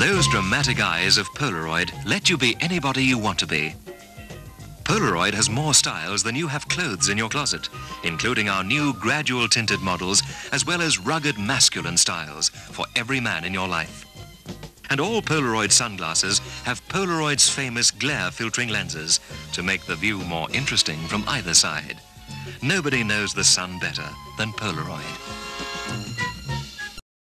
Those dramatic eyes of Polaroid let you be anybody you want to be. Polaroid has more styles than you have clothes in your closet, including our new gradual tinted models, as well as rugged masculine styles for every man in your life. And all Polaroid sunglasses have Polaroid's famous glare filtering lenses to make the view more interesting from either side. Nobody knows the sun better than Polaroid.